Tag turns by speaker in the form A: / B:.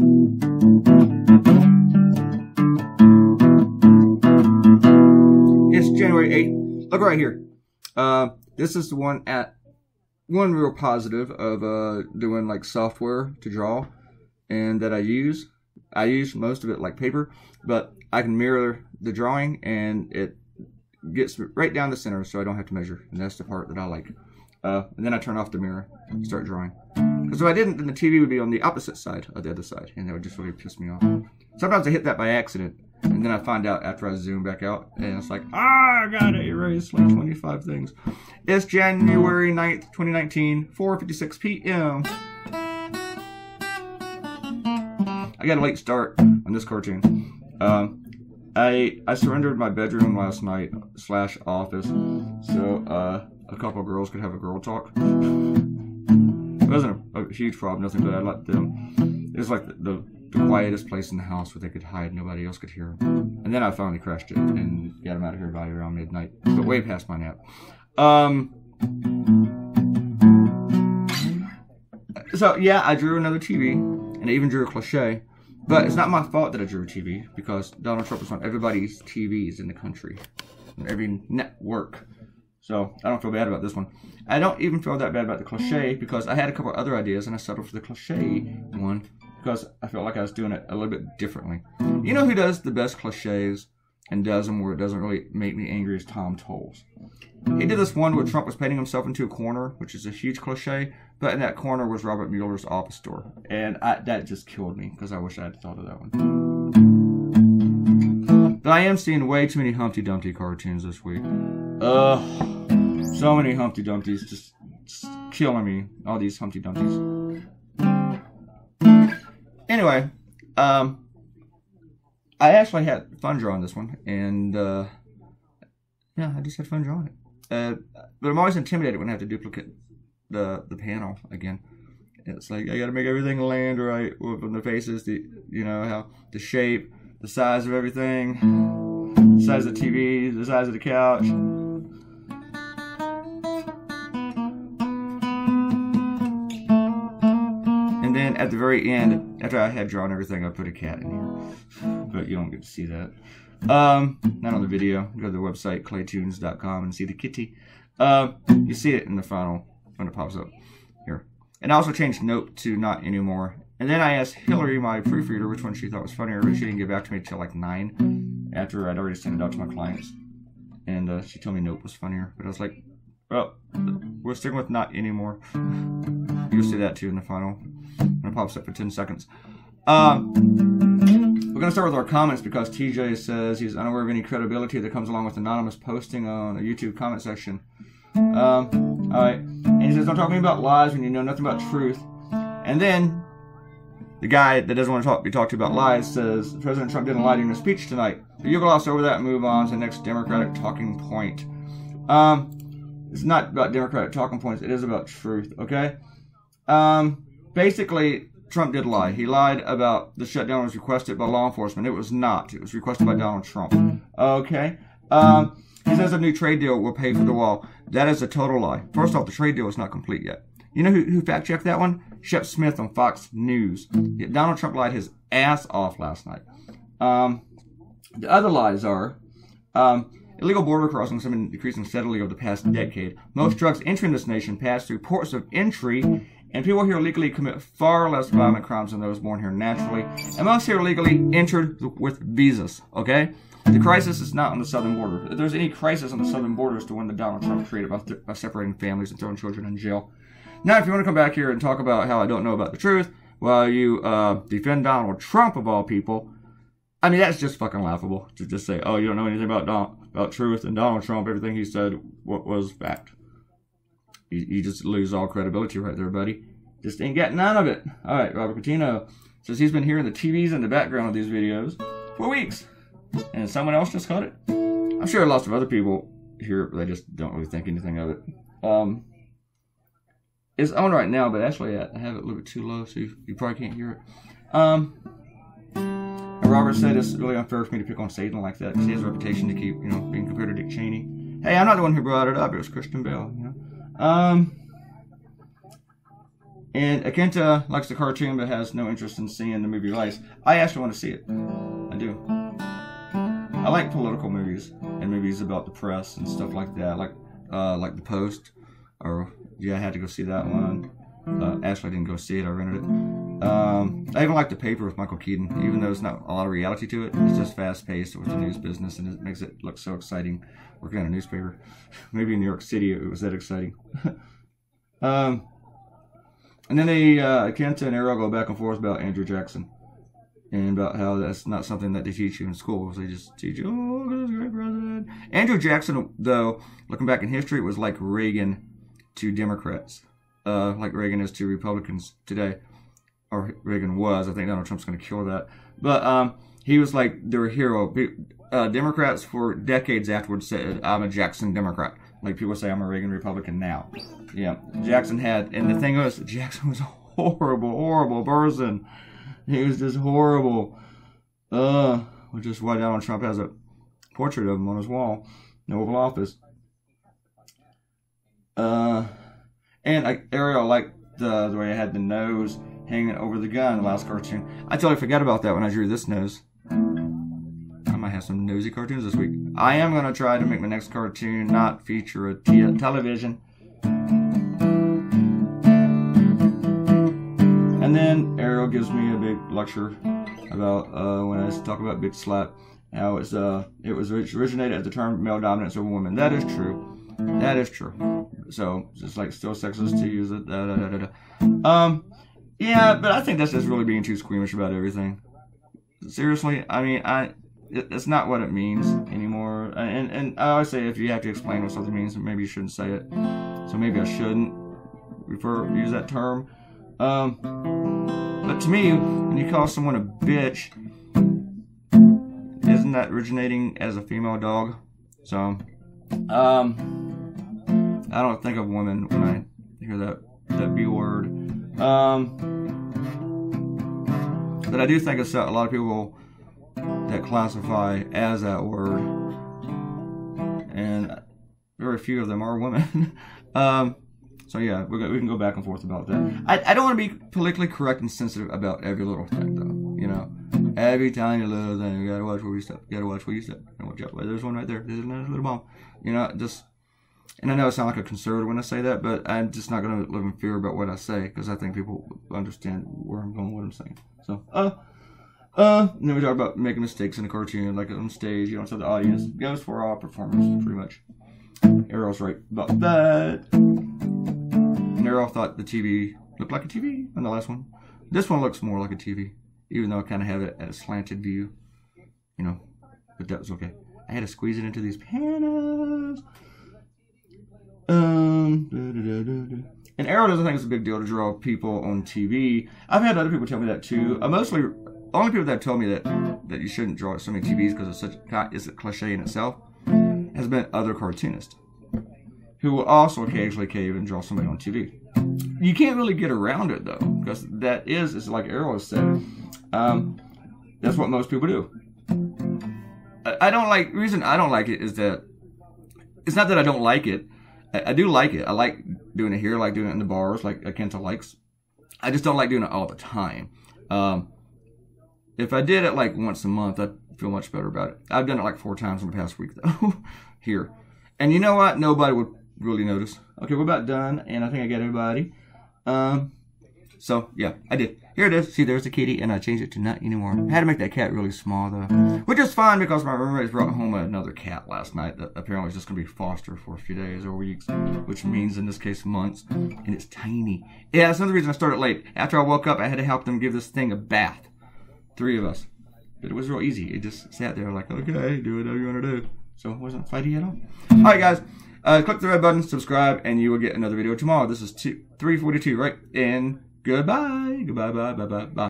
A: It's January 8th. Look right here. Uh, this is the one at one real positive of uh, doing like software to draw and that I use. I use most of it like paper, but I can mirror the drawing and it gets right down the center so I don't have to measure. And that's the part that I like. Uh, and then I turn off the mirror start drawing. Because if I didn't, then the TV would be on the opposite side of the other side, and that would just really piss me off. Sometimes I hit that by accident, and then I find out after I zoom back out, and it's like, ah, I gotta erase like 25 things. It's January 9th, 2019, 4.56 p.m. I got a late start on this cartoon. Um, I I surrendered my bedroom last night slash office, so uh, a couple girls could have a girl talk. It wasn't a, a huge problem, nothing but I let them. It was like the, the, the, quietest place in the house where they could hide, nobody else could hear them. And then I finally crashed it and got them out of here by around midnight, but way past my nap. Um. So yeah, I drew another TV, and I even drew a cliche. But it's not my fault that I drew a TV because Donald Trump is on everybody's TVs in the country, every network. So I don't feel bad about this one. I don't even feel that bad about the cliche mm. because I had a couple other ideas and I settled for the cliche mm. one because I felt like I was doing it a little bit differently. Mm. You know who does the best cliches and does them where it doesn't really make me angry is Tom Toles. He did this one where Trump was painting himself into a corner, which is a huge cliche, but in that corner was Robert Mueller's office door. And I, that just killed me because I wish I had thought of that one. But I am seeing way too many Humpty Dumpty cartoons this week. Ugh. So many Humpty Dumptys just, just killing me. All these Humpty Dumptys. Anyway, um, I actually had fun drawing this one, and uh, yeah, I just had fun drawing it. Uh, but I'm always intimidated when I have to duplicate the the panel again. It's like I got to make everything land right from the faces, the you know how the shape, the size of everything, the size of the TV, the size of the couch. And then at the very end, after I had drawn everything, I put a cat in here. But you don't get to see that. Um, not on the video. Go to the website, claytoonz.com, and see the kitty. Uh, you see it in the final when it pops up here. And I also changed note to not anymore. And then I asked Hillary, my proofreader, which one she thought was funnier, she didn't get back to me until like 9 after I'd already sent it out to my clients. And uh, she told me note was funnier. But I was like, well, we're sticking with not anymore. You'll see that too in the final. And it pops up for 10 seconds. Um, we're going to start with our comments because TJ says he's unaware of any credibility that comes along with anonymous posting on a YouTube comment section. Um, all right. And he says, don't talk to me about lies when you know nothing about truth. And then the guy that doesn't want to talk, be talked to about lies says President Trump didn't lie during his speech tonight. But you gloss over that and move on to the next Democratic talking point. Um, it's not about Democratic talking points. It is about truth. Okay. Um, basically, Trump did lie. He lied about the shutdown was requested by law enforcement. It was not. It was requested by Donald Trump. Okay. Um, he says a new trade deal will pay for the wall. That is a total lie. First off, the trade deal is not complete yet. You know who, who fact checked that one? Shep Smith on Fox News. Donald Trump lied his ass off last night. Um, the other lies are um, illegal border crossings have been decreasing steadily over the past decade. Most drugs entering this nation pass through ports of entry and people here legally commit far less violent crimes than those born here naturally. And most here legally entered with visas, okay? The crisis is not on the southern border. If there's any crisis on the southern border, it's the one that Donald Trump created by, th- by separating families and throwing children in jail. Now, if you want to come back here and talk about how I don't know about the truth, while you uh, defend Donald Trump of all people, I mean that's just fucking laughable to just say, "Oh, you don't know anything about Don- about truth and Donald Trump. Everything he said was fact." You, you just lose all credibility right there, buddy. Just ain't got none of it. All right, Robert Coutinho says he's been hearing the TVs in the background of these videos for weeks, and someone else just caught it. I'm sure lots of other people hear it, but they just don't really think anything of it. Um, it's on right now, but actually I have it a little bit too low, so you, you probably can't hear it. Um, Robert said it's really unfair for me to pick on Satan like that because he has a reputation to keep, you know, being compared to Dick Cheney. Hey, I'm not the one who brought it up. It was Christian Bale, you know. Um, And Akenta likes the cartoon but has no interest in seeing the movie Vice. I actually want to see it. I do. I like political movies and movies about the press and stuff like that, like uh, like The Post. Or yeah, I had to go see that one. Uh, actually, I didn't go see it. I rented it. Um, I even like The Paper with Michael Keaton, even though it's not a lot of reality to it. It's just fast paced with the news business, and it makes it look so exciting working on a newspaper. Maybe in New York City it was that exciting. um, and then they uh, Kenta and Arrow go back and forth about Andrew Jackson and about how that's not something that they teach you in school. They just teach you, oh, this great president. Andrew Jackson, though, looking back in history, it was like Reagan to Democrats, uh, like Reagan is to Republicans today, or Reagan was. I think Donald Trump's going to kill that. But um, he was like their hero. Uh, Democrats for decades afterwards said, "I'm a Jackson Democrat." Like people say, I'm a Reagan Republican now. Yeah, Jackson had, and the thing was, Jackson was a horrible, horrible person. He was just horrible. Uh, which is why Donald Trump has a portrait of him on his wall in the Oval Office. Uh, and I, Ariel liked the, the way I had the nose hanging over the gun in the last cartoon. I totally forgot about that when I drew this nose. I might have some nosy cartoons this week. I am going to try to make my next cartoon not feature a television. And then Ariel gives me a big lecture about uh, when I talk about bitch slap, how it's uh it was originated as the term male dominance over women. That is true. That is true. So it's like still sexist to use it. Da, da, da, um, yeah, but I think that's just really being too squeamish about everything. Seriously, I mean, I it, it's not what it means anymore. And and I always say if you have to explain what something means, maybe you shouldn't say it. So maybe I shouldn't refer use that term. Um, but to me, when you call someone a bitch, isn't that originating as a female dog? So, um, I don't think of women when I hear that that B word. Um, but I do think it's a lot of people that classify as that word, and very few of them are women. um, so yeah, we we can go back and forth about that. I, I don't want to be politically correct and sensitive about every little thing though. You know, every tiny little thing. You gotta watch where you step. You gotta watch where you step. And watch out. There's one right there. There's another little bomb. You know, just. And I know I sound like a conservative when I say that, but I'm just not gonna live in fear about what I say because I think people understand where I'm going, what I'm saying. So, uh. Uh, and then we talk about making mistakes in a cartoon, like on stage, you don't tell the audience. It goes for all performers, pretty much. Arrow's right about that. And Arrow thought the TV looked like a TV on the last one. This one looks more like a TV, even though I kind of have it at a slanted view. You know, but that was okay. I had to squeeze it into these panels. Um, and Arrow doesn't think it's a big deal to draw people on TV. I've had other people tell me that too. Uh, mostly, only people that have told me that that you shouldn't draw so many TVs because it's such it's a cliche in itself has been other cartoonists who will also occasionally cave and draw somebody on TV. You can't really get around it though, because that is, it's like Arrow said, um, that's what most people do. I, I don't like, reason I don't like it is that, it's not that I don't like it. I, I, do like it. I like doing it here, I like doing it in the bars, like Akenta likes. I just don't like doing it all the time. Um, if I did it like once a month, I'd feel much better about it. I've done it like four times in the past week though, here. And you know what? Nobody would really notice. Okay, we're about done, and I think I got everybody. Um, so yeah, I did. Here it is. See, there's the kitty, and I changed it to not anymore. I had to make that cat really small though, which is fine because my roommates brought home another cat last night that apparently is just gonna be foster for a few days or weeks, which means in this case months, and it's tiny. Yeah, that's another reason I started late. After I woke up, I had to help them give this thing a bath. Three of us. But it was real easy. It just sat there like, okay, do whatever you want to do. So it wasn't fighty at all. All right, guys. Uh, click the red button, subscribe, and you will get another video tomorrow. This is two, 342, right? And goodbye. Goodbye, bye, bye, bye, bye.